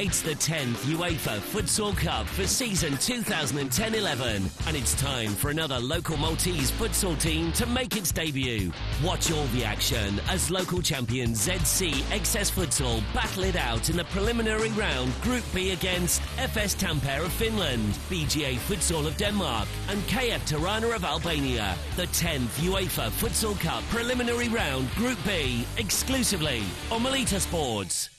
It's the 10th UEFA Futsal Cup for season 2010-11 and it's time for another local Maltese futsal team to make its debut. Watch all the action as local champion ZC XS Futsal battle it out in the preliminary round Group B against FS Tampere of Finland, BGA Futsal of Denmark and KF Tirana of Albania. The 10th UEFA Futsal Cup preliminary round Group B exclusively on Melita Sports.